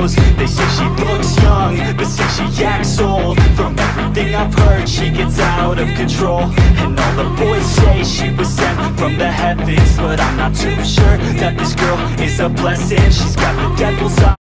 They say she looks young But say she acts old From everything I've heard She gets out of control. And all the boys say she was sent from the heavens But I'm not too sure That this girl is a blessing. She's got the devil's eye